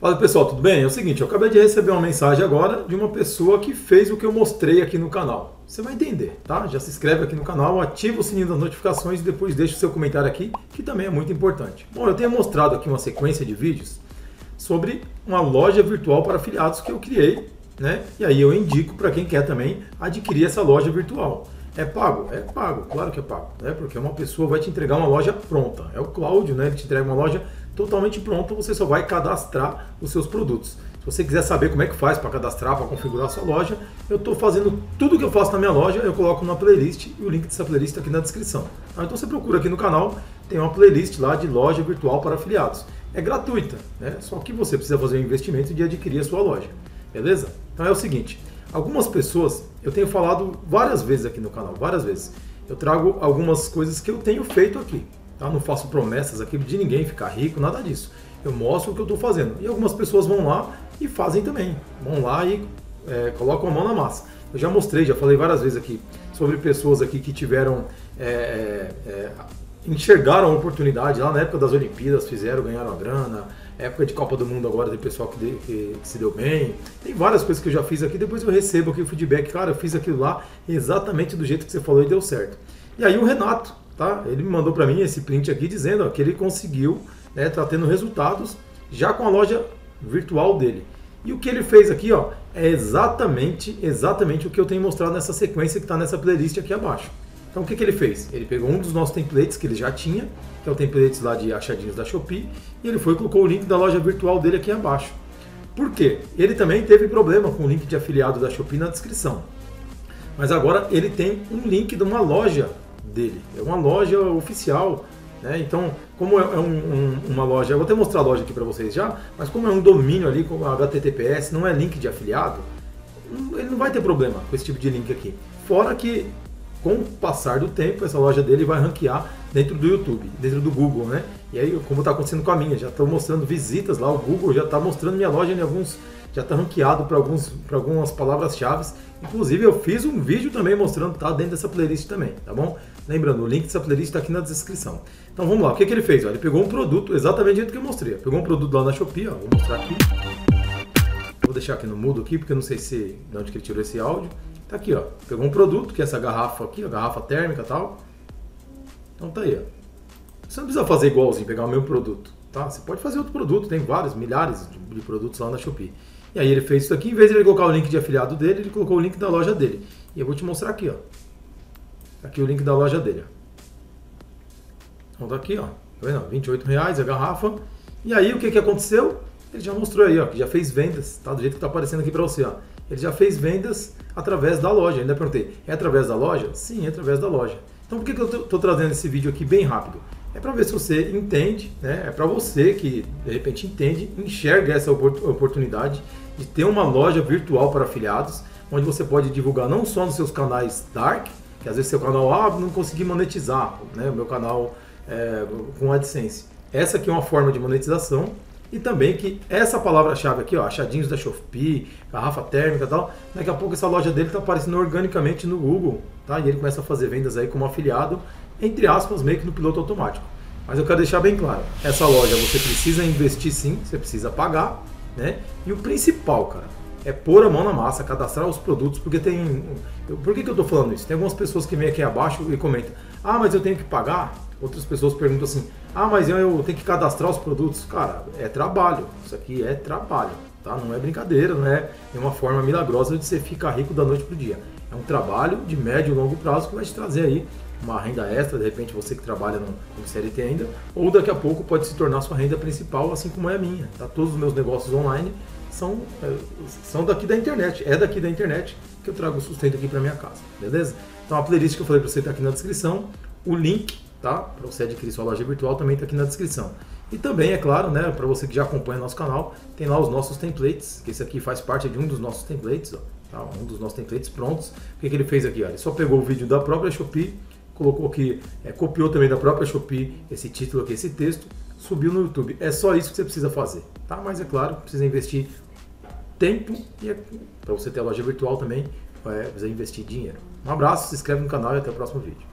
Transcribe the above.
Fala pessoal, tudo bem? É o seguinte, eu acabei de receber uma mensagem agora de uma pessoa que fez o que eu mostrei aqui no canal. Você vai entender, tá? Já se inscreve aqui no canal, ativa o sininho das notificações e depois deixa o seu comentário aqui, que também é muito importante. Bom, eu tenho mostrado aqui uma sequência de vídeos sobre uma loja virtual para afiliados que eu criei, né? E aí eu indico para quem quer também adquirir essa loja virtual. É pago? É pago, claro que é pago, né? Porque uma pessoa vai te entregar uma loja pronta. É o Cláudio, né? Ele te entrega uma loja totalmente pronta, você só vai cadastrar os seus produtos. Se você quiser saber como é que faz para cadastrar, para configurar a sua loja, eu estou fazendo tudo que eu faço na minha loja, eu coloco na playlist e o link dessa playlist está aqui na descrição. Tá? Então você procura aqui no canal, tem uma playlist lá de loja virtual para afiliados. É gratuita, né? só que você precisa fazer um investimento de adquirir a sua loja. Beleza? Então é o seguinte, algumas pessoas, eu tenho falado várias vezes aqui no canal, várias vezes, eu trago algumas coisas que eu tenho feito aqui. Tá? Não faço promessas aqui de ninguém ficar rico, nada disso. Eu mostro o que eu estou fazendo. E algumas pessoas vão lá e fazem também. Vão lá e é, colocam a mão na massa. Eu já mostrei, já falei várias vezes aqui sobre pessoas aqui que tiveram. É, é, é enxergaram a oportunidade lá na época das Olimpíadas, fizeram, ganharam a grana. Época de Copa do Mundo agora, tem pessoal que, de, que, que, se deu bem. Tem várias coisas que eu já fiz aqui, depois eu recebo aqui o feedback. Cara, eu fiz aquilo lá exatamente do jeito que você falou e deu certo. E aí o Renato, tá? Ele me mandou para mim esse print aqui dizendo ó, que ele conseguiu, né, tá tendo resultados já com a loja virtual dele. E o que ele fez aqui, ó, é exatamente, exatamente o que eu tenho mostrado nessa sequência que está nessa playlist aqui abaixo. Então o que, que ele fez? Ele pegou um dos nossos templates que ele já tinha, que é o template lá de achadinhos da Shopee, e ele foi e colocou o link da loja virtual dele aqui abaixo. Por quê? Ele também teve problema com o link de afiliado da Shopee na descrição. Mas agora ele tem um link de uma loja dele. É uma loja oficial. Né? Então, como é um, um, uma loja, eu vou até mostrar a loja aqui para vocês já, mas como é um domínio ali com HTTPS, não é link de afiliado, ele não vai ter problema com esse tipo de link aqui. Fora que, com o passar do tempo, essa loja dele vai ranquear dentro do YouTube, dentro do Google, né? E aí, como está acontecendo com a minha, já estou mostrando visitas lá, o Google já está mostrando minha loja em alguns já está ranqueado para algumas palavras-chave. Inclusive eu fiz um vídeo também mostrando, tá dentro dessa playlist também, tá bom? Lembrando, o link dessa playlist está aqui na descrição. Então vamos lá, o que, que ele fez? Ele pegou um produto, exatamente do jeito que eu mostrei. Pegou um produto lá na Shopee, ó, vou mostrar aqui. Vou deixar aqui no mudo aqui, porque eu não sei se de onde que ele tirou esse áudio. Tá aqui, ó. Pegou um produto, que é essa garrafa aqui, a garrafa térmica e tal. Então tá aí, ó. Você não precisa fazer igualzinho, pegar o mesmo produto, tá? Você pode fazer outro produto, tem vários, milhares de produtos lá na Shopee. E aí ele fez isso aqui, em vez de ele colocar o link de afiliado dele, ele colocou o link da loja dele. E eu vou te mostrar aqui, ó. Aqui o link da loja dele. Então tá aqui, ó. Tá vendo? 28 reais a garrafa. E aí o que, que aconteceu? Ele já mostrou aí, ó, que já fez vendas, tá? Do jeito que tá aparecendo aqui para você, ó. Ele já fez vendas através da loja. Ainda perguntei, é através da loja? Sim, é através da loja. Então por que, que eu tô trazendo esse vídeo aqui bem rápido? É para ver se você entende, né? É para você que de repente entende, enxerga essa oportunidade de ter uma loja virtual para afiliados, onde você pode divulgar não só nos seus canais dark, que às vezes seu canal ah, não consegui monetizar, né? O meu canal é, com AdSense. Essa aqui é uma forma de monetização e também que essa palavra-chave aqui, ó, achadinhos da Shopee, garrafa térmica e tal, daqui a pouco essa loja dele está aparecendo organicamente no Google, tá? E ele começa a fazer vendas aí como afiliado entre aspas, meio que no piloto automático. Mas eu quero deixar bem claro, essa loja você precisa investir sim, você precisa pagar, né? E o principal, cara, é pôr a mão na massa, cadastrar os produtos, porque tem. Por que, que eu estou falando isso? Tem algumas pessoas que vêm aqui abaixo e comentam: ah, mas eu tenho que pagar. Outras pessoas perguntam assim: ah, mas eu tenho que cadastrar os produtos. Cara, é trabalho. Isso aqui é trabalho, tá? Não é brincadeira, não é uma forma milagrosa de você ficar rico da noite pro dia. É um trabalho de médio e longo prazo que vai te trazer aí uma renda extra, de repente você que trabalha no, no CLT ainda, ou daqui a pouco pode se tornar sua renda principal, assim como é a minha. Tá? Todos os meus negócios online são, é, são daqui da internet, é daqui da internet que eu trago o sustento aqui para minha casa, beleza? Então a playlist que eu falei para você está aqui na descrição, o link tá? para você adquirir sua loja virtual também está aqui na descrição. E também, é claro, né, para você que já acompanha nosso canal, tem lá os nossos templates, que esse aqui faz parte de um dos nossos templates, ó, tá? um dos nossos templates prontos. O que, que ele fez aqui? Ó? Ele só pegou o vídeo da própria Shopee, colocou aqui, é, copiou também da própria Shopee esse título aqui, esse texto, subiu no YouTube. É só isso que você precisa fazer, tá? Mas é claro, precisa investir tempo e é, para você ter a loja virtual também, é, precisa investir dinheiro. Um abraço, se inscreve no canal e até o próximo vídeo.